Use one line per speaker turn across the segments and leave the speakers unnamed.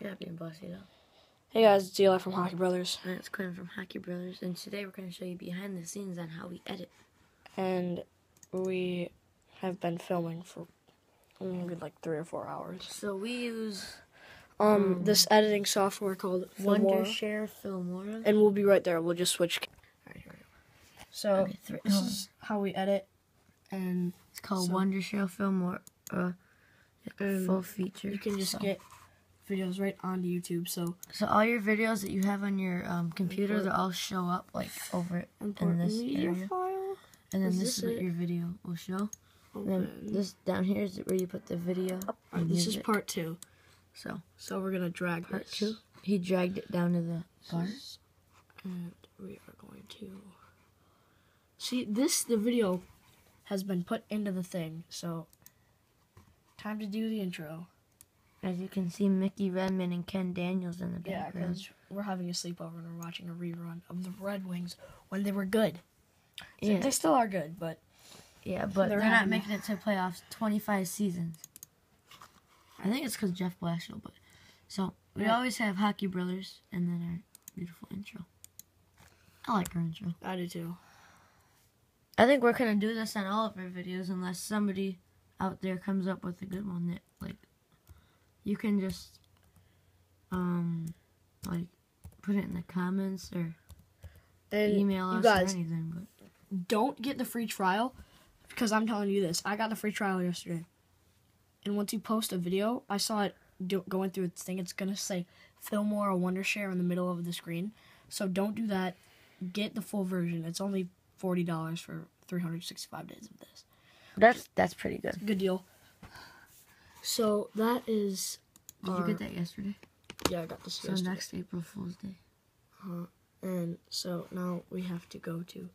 Yeah, being bossy though.
Hey guys, it's Eli from Hockey Brothers,
And it's Quinn from Hockey Brothers, and today we're going to show you behind the scenes on how we edit.
and we have been filming for maybe like three or four hours.
So we use
Um, this editing software called Filmora,
Wondershare Filmora.
and we'll be right there. We'll just switch.
Alright, here we go.
So
Okay, three-
this is how we edit, and
It's called
So-
Wondershare Filmora. Uh,
Um,
full feature.
you can just
so,
get videos right onto YouTube. So
So all your videos that you have on your um, computer, they'll all show up like over in this area.
file.
And then
Is
this is what
it?
your video will show. And then this down here is where you put the video.
Alright,
and
this is part two.
So
So we're gonna drag
part
this.
two. He dragged it down to the part.
and we are going to see this the video has been put into the thing so time to do the intro
As you can see, Mickey Redmond and Ken Daniels in the
yeah
background.
because we're having a sleepover and we're watching a rerun of the red wings when they were good So
Yeah.
they still are good but
Yeah, but
They're
they're, not making it to playoffs 25 seasons. I think it's because Jeff Blashill, but so we
Yeah.
always have Hockey Brothers and then our beautiful intro. I like our intro.
i do too
I think we're gonna do this on all of our videos unless somebody out there comes up with a good one that like you can just um like put it in the comments or
and
email us
guys
or anything. But
don't get the free trial because i'm telling you this i got the free trial yesterday and once you post a video i saw it do, going through its thing it's gonna say Fillmore or Wondershare in the middle of the screen. So don't do that. Get the full version. It's only forty dollars for three hundred sixty-five days of this.
that's that's pretty good.
Good deal. So that is.
Did
our-
you get that yesterday?
Yeah, I got this
So
yesterday.
next April Fool's Day.
And so now we have to go to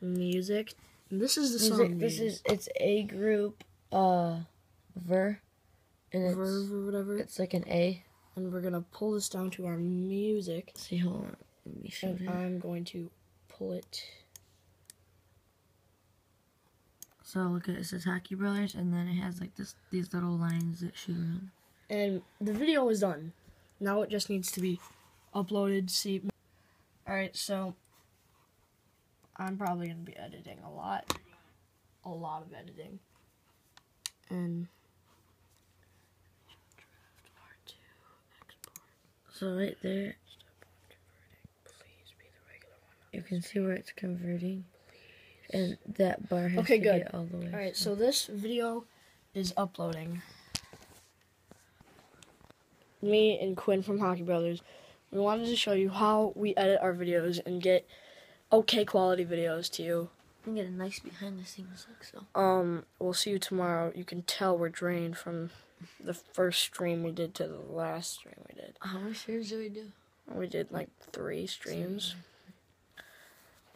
music. This is the
This
song.
this is it's a group uh ver and it's
Verve or whatever,
it's like an A.
and we're gonna pull this down to our music,
See, hold on. Let me show
and
you.
I'm going to pull it.
So look at it, says Hockey Brothers, and then it has like this these little lines that shoot around.
and the video is done. Now it just needs to be uploaded. See, all right. So I'm probably gonna be editing a lot, a lot of editing, and draft part two, export.
So right there,
Step converting. Please be the regular one.
you can see where it's converting, and that bar has
Okay,
to
good.
get all the way.
All right. So this video is uploading. Me and Quinn from Hockey Brothers, we wanted to show you how we edit our videos and get okay quality videos to you.
and get a nice behind the scenes look. So
Um, we'll see you tomorrow. You can tell we're drained from the first stream we did to the last stream we did.
how many streams did we do?
We did like three streams.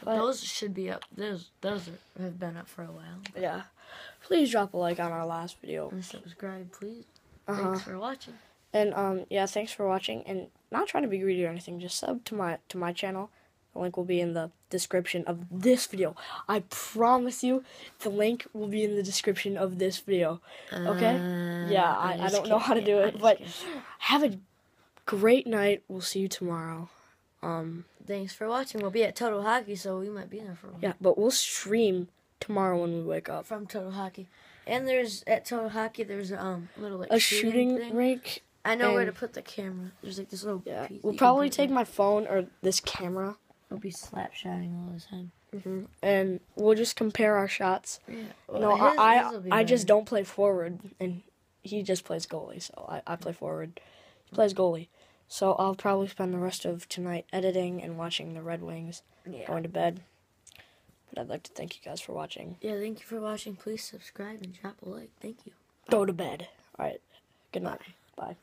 But- those should be up. Those those are, have been up for a while.
Yeah. Please drop a like on our last video.
And subscribe, please.
Uh-huh.
Thanks for watching.
And um, yeah, thanks for watching. And not trying to be greedy or anything. Just sub to my to my channel. The link will be in the description of this video. I promise you, the link will be in the description of this video. Okay?
Uh,
Yeah, I, I don't know how to do it, but
kidding.
have a great night. We'll see you tomorrow. Um,
thanks for watching. We'll be at Total Hockey, so we might be there for a while.
yeah, but we'll stream tomorrow when we wake up.
from Total Hockey. And there's at Total Hockey, there's um little like
A shooting
thing.
rink.
I know where to put the camera. There's like this little
Yeah,
piece.
we'll probably take my phone or this camera,
We'll be slap shotting all the time.
Mm-hmm. and we'll just compare our shots.
Yeah.
no,
his-
I
his
I, I just don't play forward, and he just plays goalie. So I, I play forward. He plays goalie. So I'll probably spend the rest of tonight editing and watching the Red Wings,
Yeah.
going to bed. But I'd like to thank you guys for watching.
Yeah. Thank you for watching. Please subscribe and drop a like. Thank you.
Go to bed. All right. Good night. Bye.